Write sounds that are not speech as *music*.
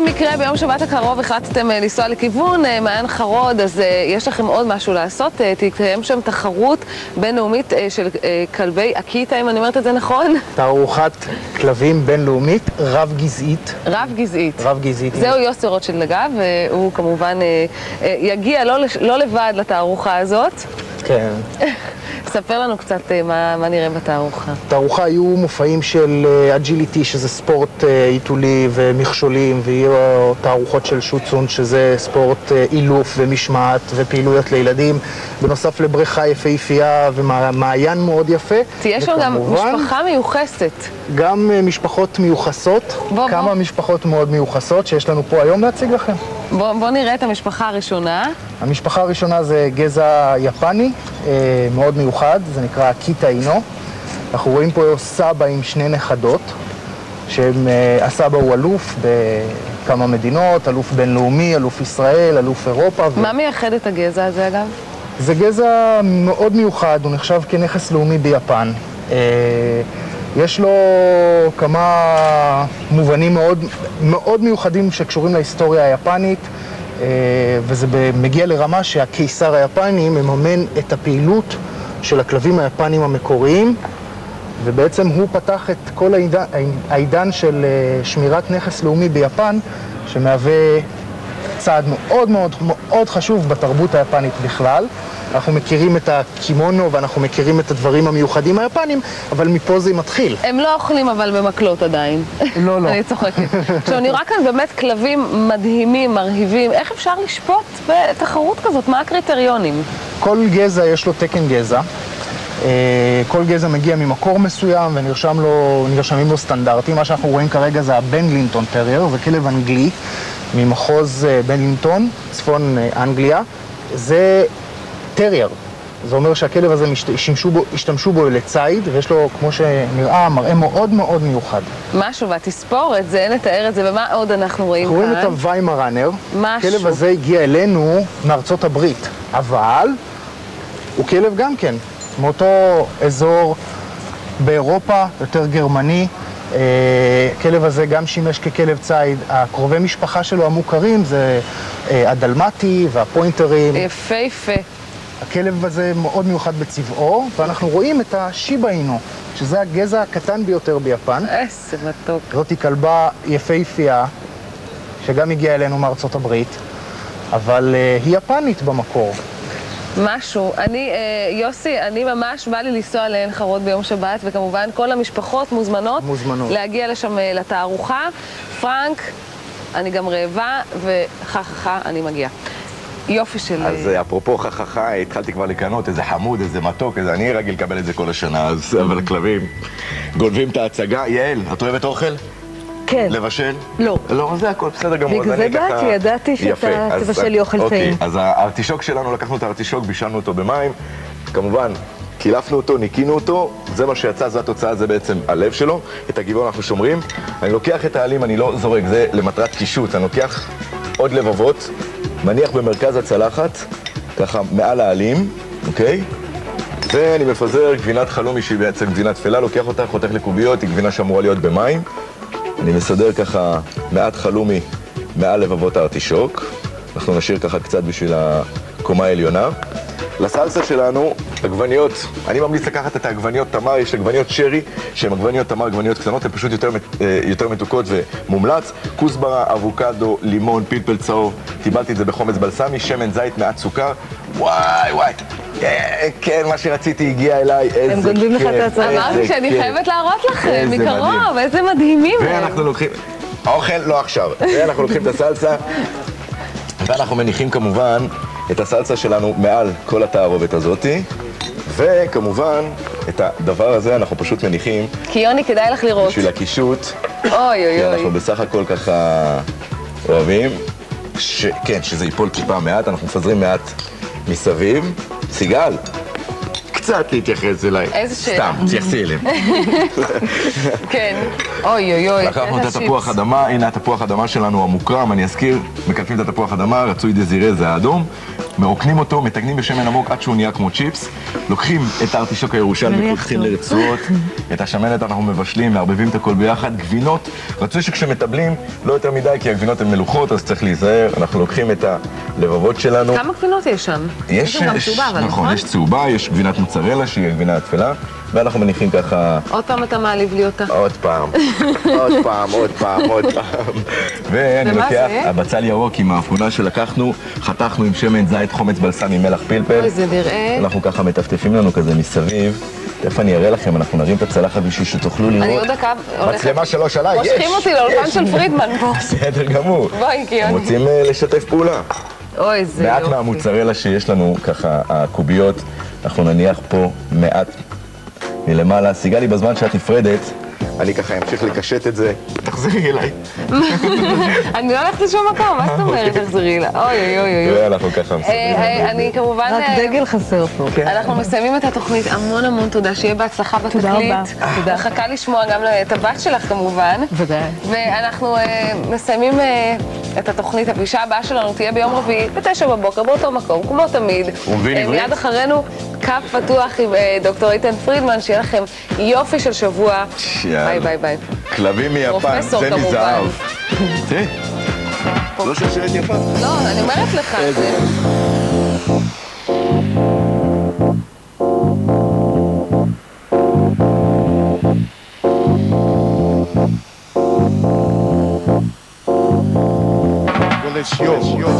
במקרה ביום שבת הקרוב החלטתם אה, לנסוע לכיוון אה, מעיין חרוד, אז אה, יש לכם עוד משהו לעשות. תתקיים שם תחרות בינלאומית של כלבי אקיטה, אם אני אומרת את זה נכון? תערוכת כלבים בינלאומית רב-גזעית. רב-גזעית. רב-גזעית. זהו יוסי רוטשילד אגב, והוא כמובן יגיע לא, לא לבד לתערוכה הזאת. כן. ספר לנו קצת אה, מה, מה נראה בתערוכה. בתערוכה יהיו מופעים של agility, שזה ספורט אה, עיתולי ומכשולים, ויהיו תערוכות של Schutzhund, שזה ספורט אה, אילוף ומשמעת ופעילויות לילדים, בנוסף לבריכה יפהפייה ומעיין מאוד יפה. תהיה שם גם משפחה מיוחסת. גם אה, משפחות מיוחסות, בוא, כמה בוא. משפחות מאוד מיוחסות שיש לנו פה היום להציג לכם. בואו בוא נראה את המשפחה הראשונה. המשפחה הראשונה זה גזע יפני, אה, מאוד מיוחד, זה נקרא קיטה אינו. אנחנו רואים פה סבא עם שני נכדות, שהסבא הוא אלוף בכמה מדינות, אלוף בינלאומי, אלוף ישראל, אלוף אירופה. ו- מה מייחד את הגזע הזה אגב? זה גזע מאוד מיוחד, הוא נחשב כנכס לאומי ביפן. אה, יש לו כמה מובנים מאוד, מאוד מיוחדים שקשורים להיסטוריה היפנית, אה, וזה מגיע לרמה שהקיסר היפני מממן את הפעילות של הכלבים היפנים המקוריים, ובעצם הוא פתח את כל העידן, העידן של אה, שמירת נכס לאומי ביפן, שמהווה צעד מאוד מאוד מאוד חשוב בתרבות היפנית בכלל. אנחנו מכירים את הקימונו ואנחנו מכירים את הדברים המיוחדים היפנים, אבל מפה זה מתחיל. הם לא אוכלים אבל במקלות עדיין. לא, לא. *laughs* אני צוחקת. עכשיו, נראה כאן באמת כלבים מדהימים, מרהיבים. איך אפשר לשפוט בתחרות כזאת? מה הקריטריונים? כל גזע יש לו תקן גזע. אה, כל גזע מגיע ממקור מסוים ונרשמים לו, נרשמים לו סטנדרטים. מה שאנחנו רואים כרגע זה הבדלינגטון טרייר, זה כלב אנגלי ממחוז אה, בדלינגטון, צפון אה, אנגליה. זה טרייר. זה אומר שהכלב הזה משת- השתמשו בו, השתמשו בו לציד, ויש לו, כמו שנראה, מראה מאוד מאוד מיוחד. משהו, והתספורת, זה אין לתאר את זה, ומה עוד אנחנו רואים אנחנו כאן? רואים את הוויימר ראנר. משהו. הכלב הזה הגיע אלינו מארצות הברית, אבל הוא כלב גם כן, מאותו אזור באירופה, יותר גרמני. אה, הכלב הזה גם שימש ככלב ציד. הקרובי משפחה שלו המוכרים זה אה, הדלמטי והפוינטרים. יפהפה. הכלב הזה מאוד מיוחד בצבעו, ואנחנו רואים את השיבה אינו, שזה הגזע הקטן ביותר ביפן. איזה מתוק. זאתי כלבה יפהפייה, שגם הגיעה אלינו מארצות הברית, אבל uh, היא יפנית במקור. משהו. אני, אה, יוסי, אני ממש בא לי לנסוע לעין חרוד ביום שבת, וכמובן כל המשפחות מוזמנות. מוזמנות. להגיע לשם אה, לתערוכה. פרנק, אני גם רעבה, חה, אני מגיעה. יופי של... אז אה, אפרופו חככה, התחלתי כבר לקנות איזה חמוד, איזה מתוק, איזה... אני רגיל לקבל את זה כל השנה, אז אבל הכלבים גונבים את ההצגה. יעל, את אוהבת אוכל? כן. לבשל? לא. לא, זה הכל בסדר גמור. בגלל זה ככה- באתי, ידעתי שאתה תבשל לי אוכל אוקיי, טעים. אז הארטישוק שלנו, לקחנו את הארטישוק, בישלנו אותו במים, כמובן, קילפנו אותו, ניקינו אותו, זה מה שיצא, זו התוצאה, זה בעצם הלב שלו, את הגבעון אנחנו שומרים. אני לוקח את העלים, אני לא זורק, זה למטרת קישוט, אני לוקח עוד לבבות, מניח במרכז הצלחת, ככה מעל העלים, אוקיי? ואני מפזר גבינת חלומי שהיא בעצם גבינה תפלה, לוקח אותה, חותך לקוביות, היא גבינה שאמורה להיות במים. אני מסדר ככה מעט חלומי מעל לבבות הארטישוק. אנחנו נשאיר ככה קצת בשביל הקומה העליונה. לסלסה שלנו, עגבניות, אני ממליץ לקחת את העגבניות תמר, יש עגבניות שרי, שהן עגבניות תמר, עגבניות קטנות, הן פשוט יותר, אה, יותר מתוקות ומומלץ. כוסברה, אבוקדו, לימון, פלפל צהוב, קיבלתי את זה בחומץ בלסמי, שמן זית, מעט סוכר. וואי וואי, אה, כן, מה שרציתי הגיע אליי, איזה כיף. גונבים לך את ההצעה. אמרתי שאני. חייבת להראות לכם מקרוב. איזה מדהימים הם. ואנחנו לוקחים, האוכל לא עכשיו, ואנחנו לוקחים את הסלסה, ואנחנו מניחים כמובן את הסלסה שלנו מעל כל התערובת הזאתי, וכמובן את הדבר הזה אנחנו פשוט מניחים כי יוני, כדאי לך לראות. בשביל הקישוט, אוי אוי כי אוי. אנחנו בסך הכל ככה אוהבים, ש... כן, שזה ייפול טיפה מעט, אנחנו מפזרים מעט מסביב. סיגל, קצת להתייחס אליי. איזה שאלה. סתם, תייחסי אליהם. *laughs* כן. אוי אוי אוי. לקחנו את התפוח. אדמה, הנה התפוח אדמה שלנו המוקרם, אני אזכיר, מקלפים את התפוח אדמה, רצוי דזירה זה האדום, מרוקנים אותו, מטגנים בשמן עמוק עד שהוא נהיה כמו צ'יפס, לוקחים את הארטישוק הירושלמי, פותחים. לרצועות, *laughs* את השמנת אנחנו מבשלים, מערבבים את הכל ביחד, גבינות, רצוי שכשמטבלים לא יותר מדי, כי הגבינות הן מלוכות, אז צריך להיזהר, אנחנו לוקחים את הלבבות שלנו. כמה גבינות יש שם? יש, יש- צהובה, אבל נכון, יש צהובה, יש גבינת מוצרלה שהיא הגבינה התפלה, ואנחנו מניחים ככה עוד פעם אתה מעליב לי אותה. עוד פעם, *laughs* עוד פעם, עוד פעם, עוד פעם. ואני לוקח? הבצל ירוק עם האפונה שלקחנו, חתכנו עם שמן זית, חומץ בלסם עם מלח פלפל. אוי, זה נראה... אנחנו ככה מטפטפים לנו כזה מסביב. תכף אני אראה לכם, אנחנו נרים את הצלחת בשביל שתוכלו לראות. אני עוד דקה הולכת... מצלמה שלוש עליי, יש. מושכים אותי לאולפן. של פרידמן פה. *laughs* בסדר גמור. בואי, קיוני. רוצים אה, לשתף פעולה? אוי, זה מעט יופי. מהמוצרלה שיש לנו, ככה, הקוביות, אנחנו נניח פה מעט מלמעלה. סיגלי, בזמן שאת נפרדת, אני ככה אמשיך לקשט את זה. תחזרי אליי. *laughs* אני לא הולכת לשום מקום, מה זאת אומרת תחזרי לה? אוי, אוי, אוי, אוי. ואנחנו ככה אה, מסתכלים. אה, אני כמובן... רק אה, דגל חסר פה. אנחנו מסיימים את התוכנית, המון המון תודה, שיהיה בהצלחה בתקליט. רבה. תודה. מחכה לשמוע גם את הבת שלך כמובן. ודאי. ואנחנו מסיימים את התוכנית, הפגישה הבאה שלנו תהיה ביום רביעי, בתשע בבוקר, באותו מקום, כמו תמיד. ומבין עברית? מיד אחרינו, קו פתוח עם דוקטור איתן פרידמן, שיהיה לכם יופי של שבוע. ביי ביי ביי. כלבים מיפן, פרופסור זה כמובן. מזהב. תראי, לא שרשרת יפה. לא, אני אומרת לך, זה... Well, it's yours.